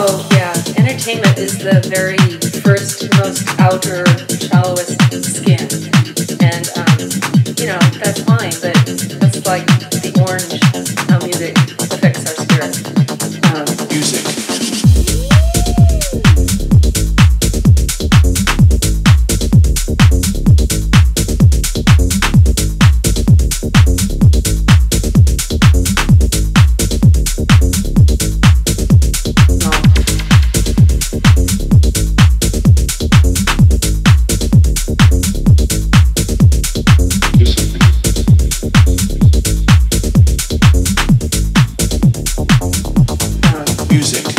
Oh, yeah. Entertainment is the very first, most outer, shallowest skin. And, um, you know, that's fine, but that's like music.